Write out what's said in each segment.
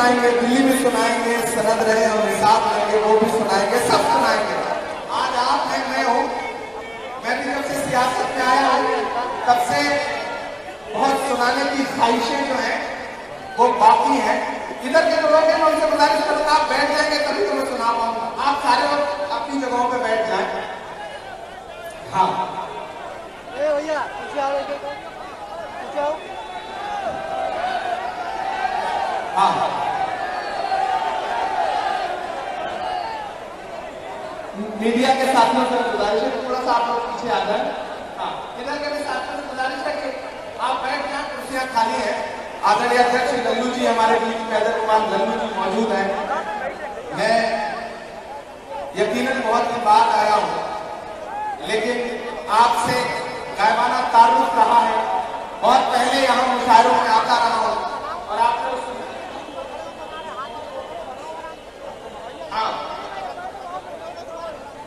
सुनाएँगे दिल्ली भी सुनाएँगे सनद रहे और निसाब रहेंगे वो भी सुनाएँगे सब सुनाएँगे। आज आप हैं मैं हूँ। मैं भी जब से सियासत में आया हूँ तब से बहुत सुनाने की ख्वाहिशें जो हैं वो बाकी हैं। इधर के लोग हैं उनसे गुजारिश करूँगा आप बैठ जाएँगे तभी तो मैं सुना पाऊँगा। आप सारे लोग अपनी जगहों पे बैठ जाएँ। हाँ। भैया हाँ। मीडिया के साथियों से गुजारिश है थोड़ा सा आप लोग पीछे आ जाए। हाँ इधर के भी साथियों से गुजारिश है कि आप बैठ जाए, कुर्सियाँ खाली है। आदरणीय अध्यक्ष लल्लू जी, हमारे बीच पैदल कुमार लल्लू जी मौजूद हैं। मैं यकीनन बहुत दिन बाद आया हूँ, लेकिन आपसे गायबाना तारुफ रहा है। बहुत पहले यहाँ मुशायरों में आता रहा हूँ, और आपने उस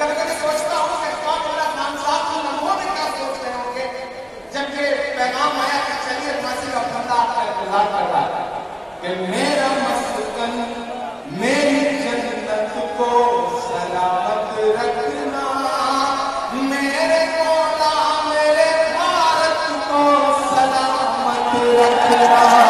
कभी कभी सोचता हूँ कि अशफाक उल्ला खान साहब लम्हों में क्या सोच रहे होंगे? जब ये पैगाम आया कि चलिए फांसी का फंदा आपका इंतज़ार कर रहा है कि मेरा मेरी जन्नत को सलामत रखना, मेरे मेरे भारत को सलामत रखना।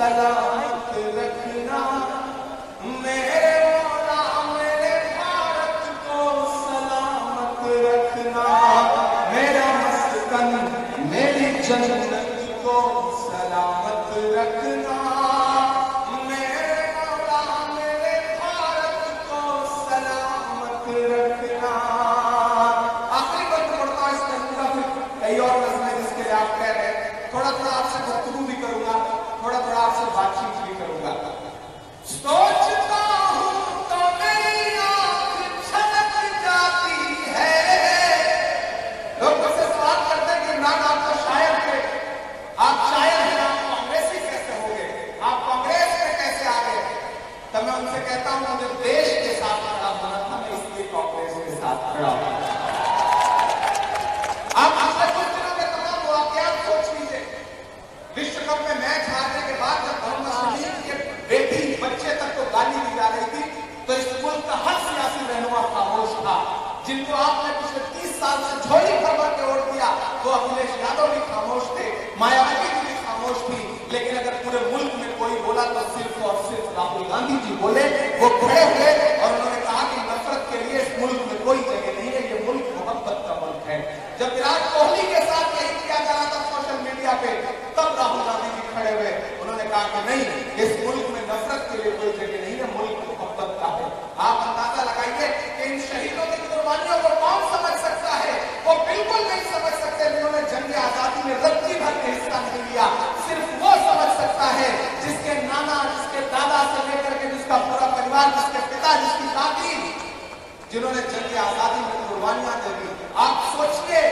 lá, lá. उनसे कहता हूँ मुझे देश के साथ खड़ा होना था मैं इसलिए कांग्रेस के साथ खड़ा हूँ। आप पिछले कुछ दिनों के तमाम वाकयात सोच लीजिए? विश्व कप में मैच हारने के बाद जब मोहम्मद शमी के बेटी बच्चे तक को गाली दी जा रही थी तो इस मुल्क का हर सियासी रहनुमा खामोश था। जिनको आपने पिछले तीस साल से झोली खबर के ओढ़ दिया वो अखिलेश यादव भी खामोश थे मायावती गांधी जी बोले, वो खड़े हुए और उन्होंने कहा कि नफरत के लिए इस मुल्क में कोई जगह नहीं है, ये मुल्क मोहब्बत का मुल्क है। जब विराट कोहली के साथ यही किया जा रहा था सोशल मीडिया पे, तब राहुल गांधी जी खड़े हुए। उन्होंने कहा कि नहीं, इस मुल्क में नफरत के लिए कोई जगह नहीं है मुल्क मोहब्बत का है आप अंदाज़ा लगाइए कि इन शहीदों की कुर्बानियों को कौन समझ सकता है वो बिल्कुल नहीं समझ सकते जिन्होंने जंग आज़ादी में रत्ती भर के हिस्सा नहीं लिया सिर्फ़ वो समझ सकता है जिसके नाना जिसके दादा से लेकर के जिसका पूरा परिवार जिसके पिता जिसकी दादी जिन्होंने जंग आज़ादी में कुर्बानियाँ दे दी। आप सोचिए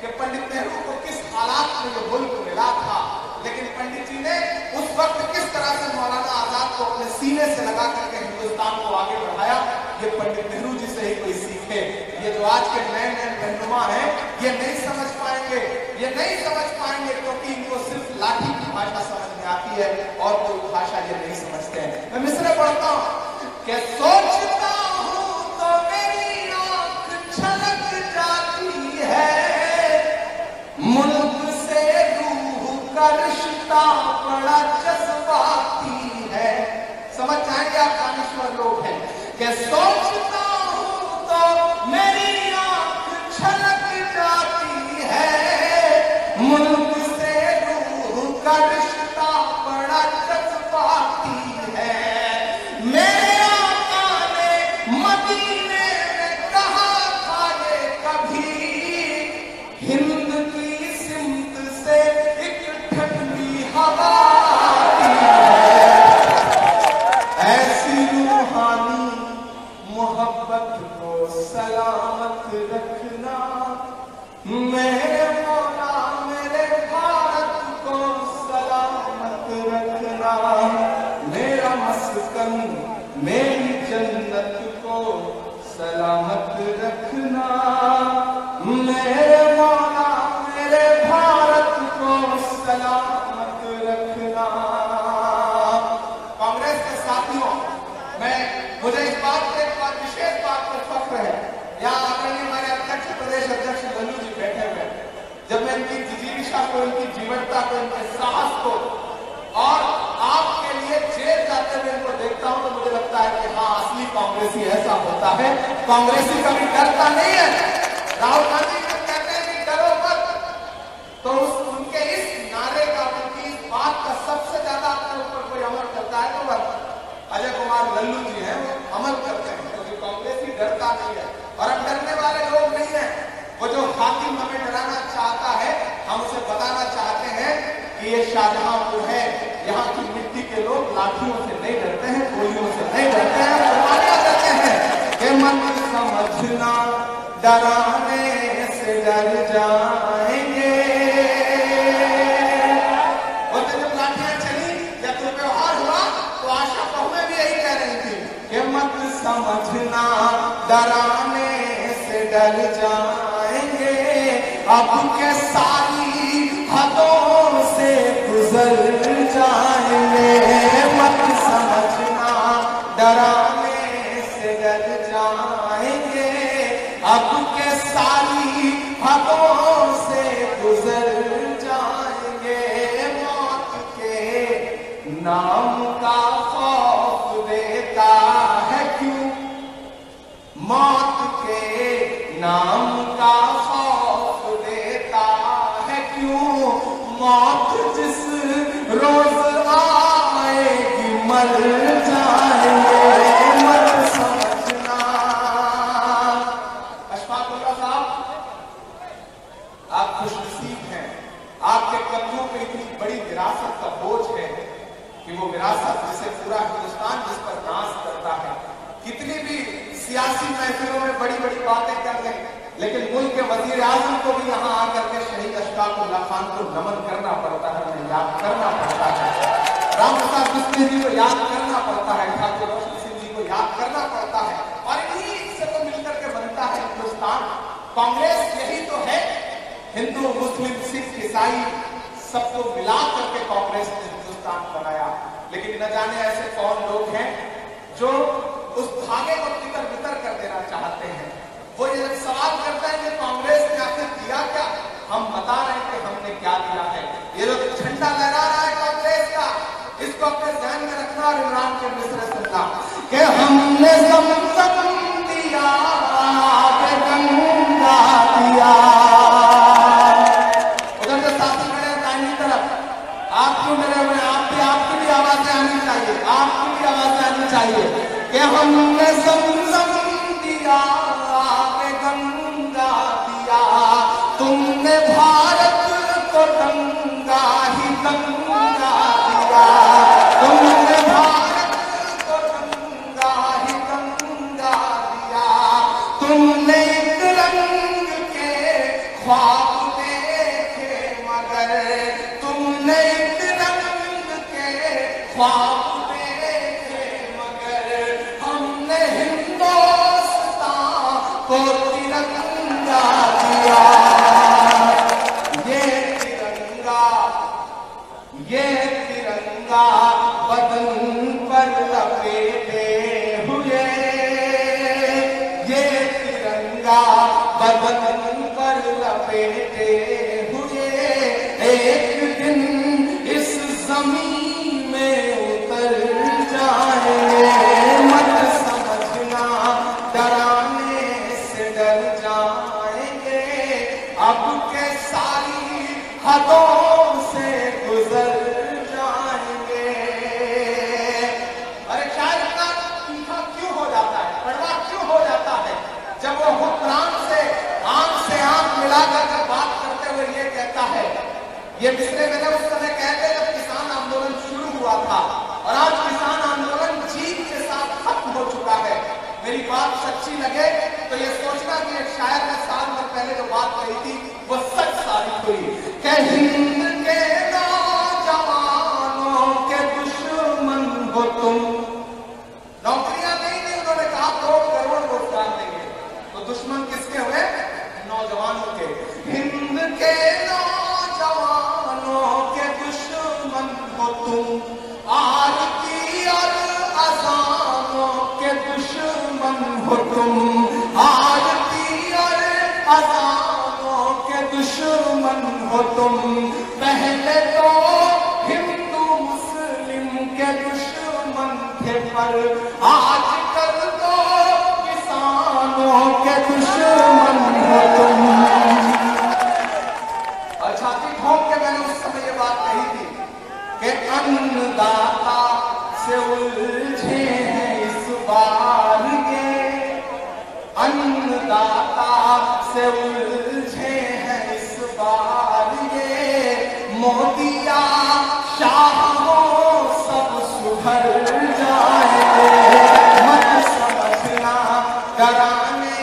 कि पंडित नेहरू को किस हालात में ये मुल्क मिला था, लेकिन पंडित जी ने उस वक्त किस तरह से मौलाना आज़ाद को अपने सीने से लगा करके हिंदुस्तान को आगे बढ़ाया, ये पंडित नेहरू जी से ही कोई सीखे। ये जो आज के नए नए रहनुमा है, ये नहीं समझ पाएँगे। ये नहीं समझ पाएँगे क्योंकि इनको सिर्फ़ लाठी की भाषा समझ में आती है और कोई भाषा ये नहीं समझते हैं। मैं मिसरे पढ़ता हूँ कि सोचता बड़ा जज्बाती है। समझ जाएँगे आप कामेश्वर लोग हैं? कि सोचता को सलामत रखना। मेरे मौला मेरे भारत को सलामत रखना। मेरा मस्कन, मेरी जन्नत को सलामत रखना। मेरे मौला मेरे भारत को सलामत रखना कांग्रेस के साथियों मैं मुझे इस बात पे एक बात विशेष बात पर फख्र है यहाँ आदरणीय हमारे अध्यक्ष प्रदेश अध्यक्ष लल्लू जी बैठे हुए हैं। जब मैं इनकी जिजीविशा को इनकी जीवनता हैं उनके साहस को। और आपके लिए जेल जाते हुए इनको देखता हूँ तो मुझे लगता है कि हाँ असली कांग्रेसी ऐसा होता है। कांग्रेसी कभी डरता नहीं अब के सारी हदों से गुजर जाएँगे। मत समझना डराने नसीब है। आपके कंधों पे इतनी बड़ी विरासत का बोझ है कि वो विरासत जिसे पूरा हिंदुस्तान जिस पर नाच करता है। कितनी भी सियासी महफिलों में बड़ी बड़ी बातें कर रहे लेकिन मुल्क के वज़ीर आज़म को भी यहाँ आकर के शहीद अशफाक को लखान को नमन करना पड़ता है, उन्हें याद करना पड़ता है। राम प्रसाद बिस्ती जी को याद करना पड़ता है, ठाकुर रोशन सिंह जी को याद करना पड़ता है। और इन्हीं से तो मिलकर के बनता है हिंदुस्तान। कांग्रेस यही तो है हिंदू मुस्लिम सिख ईसाई सबको मिला करके कांग्रेस ने हिंदुस्तान बनाया। लेकिन न जाने ऐसे कौन लोग हैं जो उस धागे को तितर बितर कर देना चाहते हैं। वो ये सवाल करते हैं कि कांग्रेस ने आखिर दिया क्या? हम बता रहे हैं कि हमने क्या दिया है। ये लोग झंडा लहरा रहा है कांग्रेस का। इसको अपने ध्यान में रखना और इमरान के मिश्र सुनना कि हमने समझ दिया दिया। Allah गुजर जाएँगे। अरे शायद क्यों हो जाता है? कड़वा क्यों हो जाता है? जब वो हुक्मरान से आँख से आँख मिलाकर बात करते हुए ये कहता है, ये पिछले महीने तुम पहले तो हिंदू मुस्लिम के दुश्मन थे, पर आज कल तो किसानों के दुश्मन हो तुम। और ठोक के मैंने उस समय ये बात कही थी कि अन्नदाता से उलझे हैं इस बार के। अन्नदाता से उलझे हैं इस बार मोदिया शाह सब सुधर जाएँगे मत समझना डराने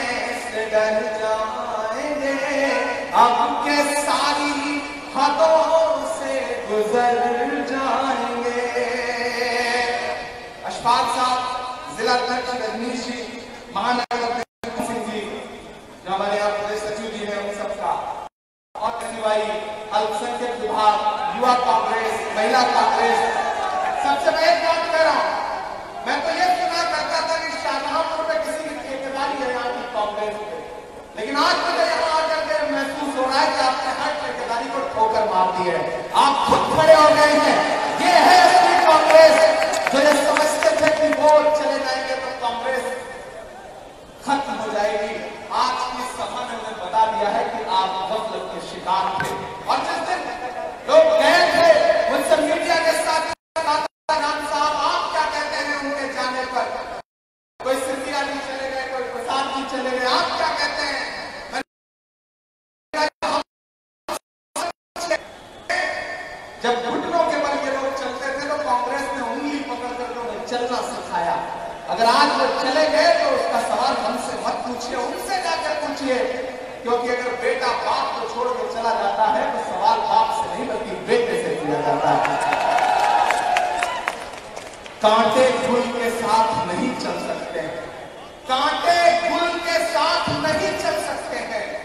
से डर जाएँगे अब के सारी हदों से गुजर जाएँगे। अशफाक साहब, जिला अध्यक्ष रजनीश जी महानगर अध्यक्ष सिंह जी जो हमारे यहाँ प्रदेश सचिव जी हैं उन सबका और सिवाई अल्पसंख्यक विभाग युवा सबसे बात रहा मैं तो ये सुना करता था कि शाहजहांपुर में किसी की ठेकेदारी है यहाँ की कांग्रेस लेकिन आज मुझे यहाँ आकर के महसूस हो रहा है कि आपने हर ठेकेदारी को ठोकर मार दी है। आप खुद खड़े हो गए हैं। ये है असली कांग्रेस। जो ये समझते थे कि वोट चले जाएँगे तो कांग्रेस खत्म हो जाएगी। आज की सभा ने उन्हें बता दिया है कि आप गफलत के शिकार थे। और जिस दिन लोग गए थे मुझसे मीडिया के साथ राम साहब आप क्या कहते हैं उनके जाने पर कोई सिंधिया जी चले गए कोई प्रसाद जी चले गए आप क्या कहते हैं मैंने कहा, जब घुटनों के बल ये लोग चलते थे तो कांग्रेस ने उंगली पकड़ कर उन्हें चलना सिखाया अगर आज वो चले गए तो उसका सवाल हमसे मत पूछिए उनसे जाकर पूछिए क्योंकि अगर बेटा बाप को छोड़ के चला जाता है तो सवाल बाप से नहीं बल्कि बेटे से किया जाता है कांटे फूल के साथ नहीं चल सकते हैं कांटे फूल के साथ नहीं चल सकते हैं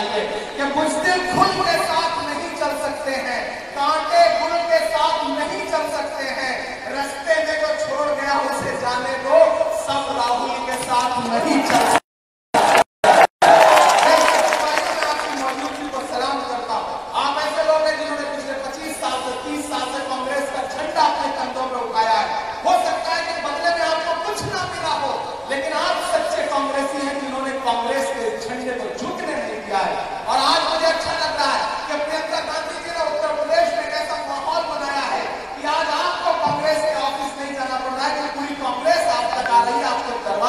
कि मुश्किल खुल के साथ नहीं चल सकते हैं, कांटे गुल के साथ नहीं चल सकते हैं। रस्ते में जो छोड़ गया उसे जाने दो, सब राहुल के साथ नहीं चल सकते मैं आपकी मौजूदगी को सलाम करता हूँ आप ऐसे लोग हैं जिन्होंने पिछले 25 साल से 30 साल से कांग्रेस का झंडा अपने कंधों में उठाया है हो सकता है कि बदले में आपको कुछ ना मिला हो लेकिन आप सच्चे कांग्रेसी हैं जिन्होंने कांग्रेस के झंडे को झुकने नहीं दिया है और आज मुझे अच्छा लग रहा है कि प्रियंका गांधी जी ने उत्तर प्रदेश में एक ऐसा माहौल बनाया है कि आज आपको कांग्रेस के ऑफ़िस नहीं जाना पड़ रहा है कि पूरी कांग्रेस आप तक आ रही है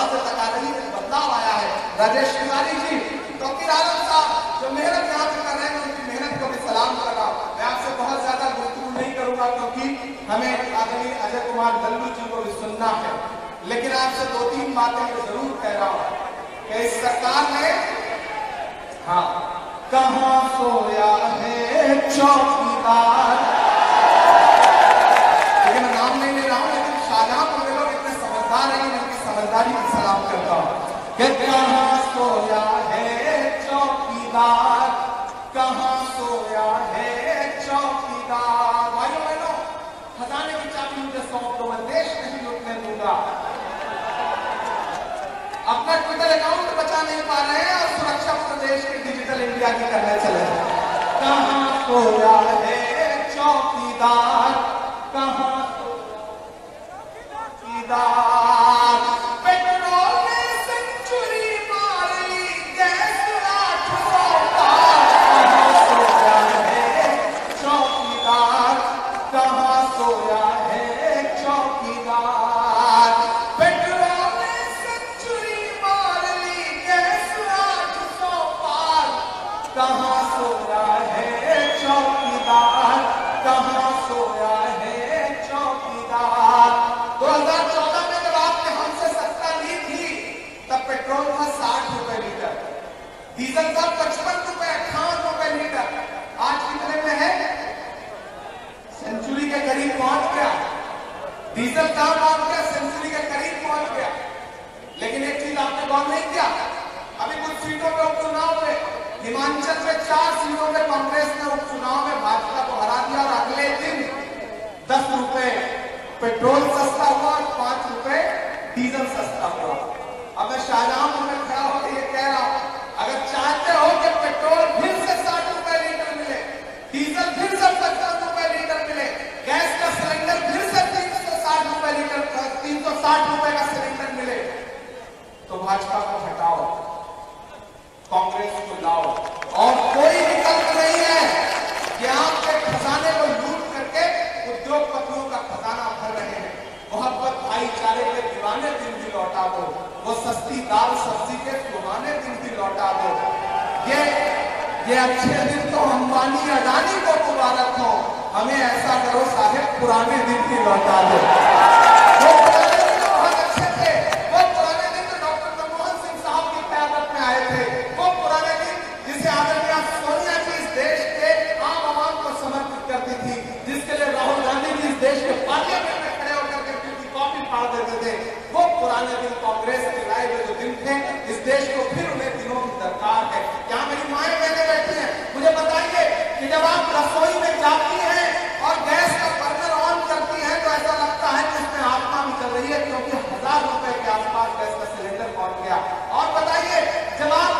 आ रही है बदलाव आया है। राजेश तिवारी जी, डॉक्टर आलम साहब, जो मेहनत यहाँ पे कर रहे हैं, उनकी मेहनत को भी सलाम कर रहा हूँ। मैं आपसे बहुत ज़्यादा गुफ्तगू नहीं करूँगा, क्योंकि हमें आदरणीय अजय कुमार लल्लू जी को भी सुनना है। लेकिन आपसे दो तीन बातें ज़रूर कह रहा हूँ कि इस सरकार ने हाँ कहा सोया है चौकीदार लेकिन मैं नाम नहीं ले रहा हूँ लेकिन शाहजहां के लोग इतने समझदार हैं कि मैं उनकी समझदारी को सलाम करता हूँ कहाँ सोया है चौकीदार? कहाँ सोया है चौकीदार? दो दूँगा। अपना ट्विटर अकाउंट बचा नहीं पा रहे हैं और सुरक्षा प्रदेश के डिजिटल इंडिया की करने चले कहाँ सोया है चौकीदार? डीजल का पचपन रुपए अट्ठावन रुपए लीटर। आज कितने में है? सेंचुरी के करीब पहुँच गया। डीजल दाम पहुँच गया सेंचुरी के करीब पहुँच गया। लेकिन एक चीज़ आपने गौर नहीं किया, अभी कुछ सीटों पे उपचुनाव हुए हिमाचल में चार सीटों पे कांग्रेस ने उपचुनाव में भाजपा को हरा दिया और अगले दिन दस रुपए पेट्रोल सस्ता हुआ और पाँच रुपए डीजल सस्ता हुआ। अब मैं शाहजहां में खड़ा होकर ये कह रहा हूँ चाहते हो कि पेट्रोल फिर से साठ रुपए लीटर मिले, डीजल फिर से पचास रुपए लीटर मिले, गैस का सिलेंडर फिर से तीन सौ साठ रुपए लीटर, तीन सौ साठ रुपए का सिलेंडर मिले। तो भाजपा को हटाओ कांग्रेस को लाओ और कोई विकल्प नहीं है कि आपके खजाने को लूट करके उद्योगपतियों का खजाना भर रहे हैं मोहब्बत भाईचारे के दीवाने दिन भी लौटा दो वो सस्ती दाल सब्ज़ी के सुहाने दिन भी लौटा दो ये ये अच्छे दिन तो अंबानी अडानी को मुबारक हो। हमें ऐसा करो, साहेब, पुराने दिन भी लौटा दो तो तो की के को के के थे। वो पुराने दिन कांग्रेस के लाए हुए जो दिन थे, इस देश को फिर उन्हें दिनों की दरकार है क्या मेरी माएँ बहने बैठी हैं मुझे बताइए कि जब आप रसोई में जाती हैं और गैस का बर्नर ऑन करती हैं तो ऐसा लगता है कि उसमें आत्मा भी चल रही है क्योंकि हज़ार रुपए के आसपास गैस का सिलेंडर पहुँच गया और बताइए जब आप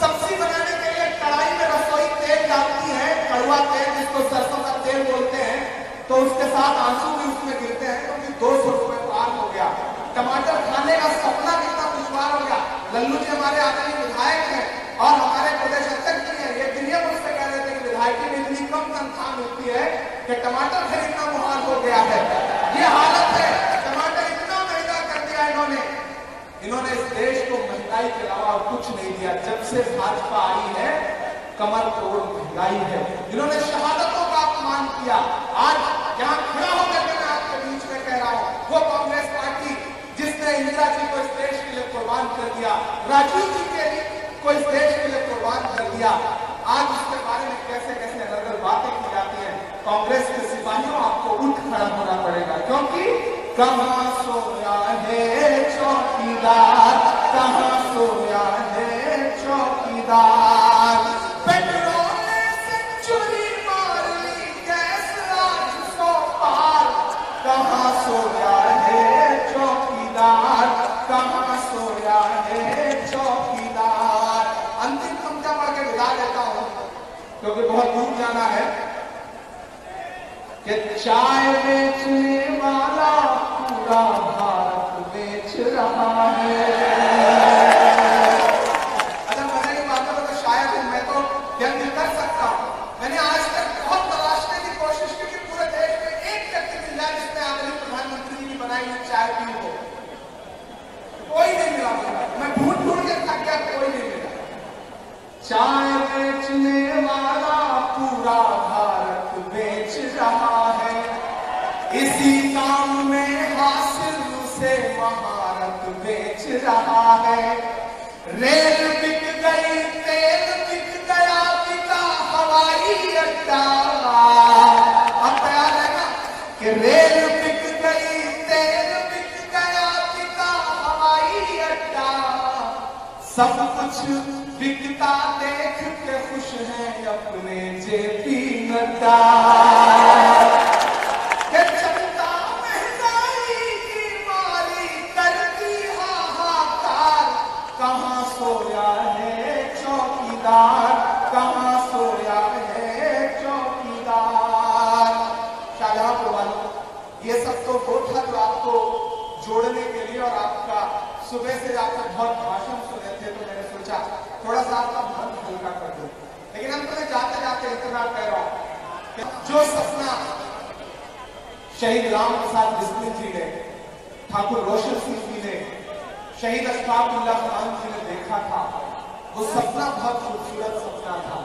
सब्ज़ी बनाने के लिए कढ़ाई में रसोई तेल डालती हैं कड़वा तेल जिसको सरसों का तेल बोलते हैं तो उसके साथ आँसू भी उसमें गिरते हैं क्योंकि दो सौ रुपए पार हो गया टमाटर खाने का सपना कितना दुश्वार हो गया लल्लू जी हमारे आदरणीय विधायक हैं और हमारे प्रदेश अध्यक्ष भी हैं ये दिन ये मुझसे कह रहे थे कि विधायकी में इतनी कम तनख्वाह मिलती है कि टमाटर खरीदना मुहाल हो गया है। ये हालत है, टमाटर इतना महँगा कर दिया इन्होंने। इन्होंने इस देश को महँगाई के अलावा कुछ नहीं दिया। जब से भाजपा आई है कमर तोड़ महँगाई है। इन्होंने शहादतों का अपमान किया। आज यहाँ खड़ा होकर मैं आपके बीच में कह रहा हूँ, वो कांग्रेस पार्टी जिसने इंदिरा जी को इस देश के लिए कुर्बान कर दिया, राजीव जी के को इस देश के लिए कुर्बान कर दिया। आज उसके बारे में कैसे कैसे अलग अलग बातें की जाती हैं, कांग्रेस के सिपाहियों आपको उठ खड़ा होना पड़ेगा। क्योंकि कहा सोया है चौकीदार? कहा सोया है चौकीदार? है चौकीदार? अंतिम क्योंकि बहुत दूर जाना है। कि चाय बेचने वाला पूरा भारत बेच रहा है। ये बात तो मैं तो व्यंग कर सकता मैंने आज तक बहुत तलाशने की कोशिश की पूरे देश में एक प्रधानमंत्री की बनाई चाय कोई नहीं मिला मैं ढूंढ के चाय बेचने वाला पूरा भारत बेच रहा से महारत बेच रहा है। रेल बिक गई, तेल बिक गया, बिका हवाई अड्डा। अब है ना कि रेल बिक गई, तेल बिक गया हवाई अड्डा। सब कुछ बिकता देख के खुश है अपने जेपी नड्डा। जोड़ने के लिए और आपका सुबह से आपने बहुत भाषण सुने थे तो मैंने सोचा, थोड़ा सा आपका मन हल्का कर दूँ। लेकिन अंत में जाते जाते इतना कह रहा हूँ जो सपना शहीद राम प्रसाद बिस्मिल जी ने, ठाकुर रोशन सिंह जी ने, शहीद अशफाकुल्ला खान जी ने देखा था, वो सपना बहुत खूबसूरत सपना था।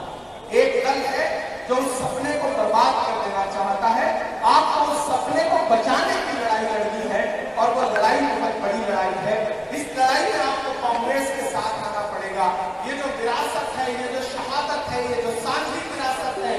एक दल है जो उस सपने को बर्बाद कर देना चाहता है। आपको उस सपने को बचाने की लड़ाई लड़नी है और वो लड़ाई बहुत बड़ी लड़ाई है इस लड़ाई में आपको कांग्रेस के साथ आना पड़ेगा। ये जो विरासत है, ये जो शहादत है, ये जो साझी विरासत है,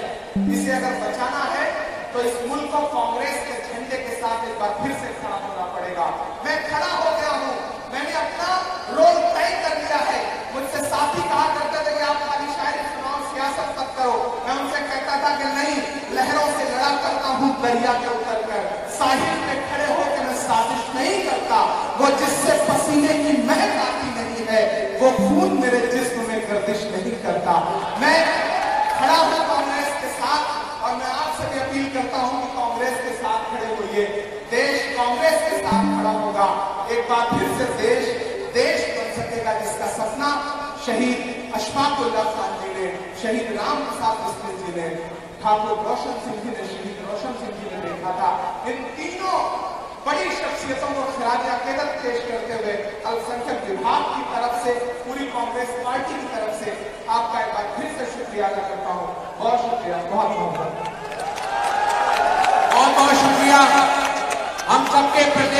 इसे अगर बचाना है तो इस मुल्क को कांग्रेस के झंडे के साथ एक बार फिर से खड़ा होना पड़ेगा। मैं खड़ा हो गया हूँ। मैंने अपना रोल तय कर लिया है। मुझसे साथी कहा करते थे कि आप खाली शायरी सुनाओ, सियासत मत करो। मैं उनसे कहता था कि नहीं, लहरों से लड़ा करता हूँ दरिया के उतर कर साहिल में खड़े होकर मैं साजिश नहीं करता। वो जिससे पसीने की महक आती नहीं है। वो खून मेरे जिस्म में गर्दिश नहीं करता। मैं खड़ा हूँ कांग्रेस के साथ और मैं आपसे भी अपील करता हूँ कि कांग्रेस के साथ खड़े होइए। देश कांग्रेस के साथ खड़ा होगा। एक बार फिर से देश देश बन सकेगा जिसका सपना शहीद अशफाकुल्ला खान जी ने, शहीद राम प्रसाद बिस्मिल जी ने, ठाकुर रोशन सिंह जी ने, शहीद रोशन सिंह जी ने देखा था। इन तीनों बड़ी शख्सियतों को खराज अकेदत पेश करते हुए अल्पसंख्यक विभाग की तरफ़ से, पूरी कांग्रेस पार्टी की तरफ़ से आपका एक बार फिर से शुक्रिया अदा करता हूँ। बहुत शुक्रिया, बहुत बहुत बहुत बहुत शुक्रिया। हम सबके प्रति